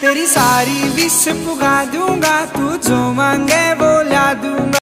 तेरी सारी विश पुगा दूँगा तू जो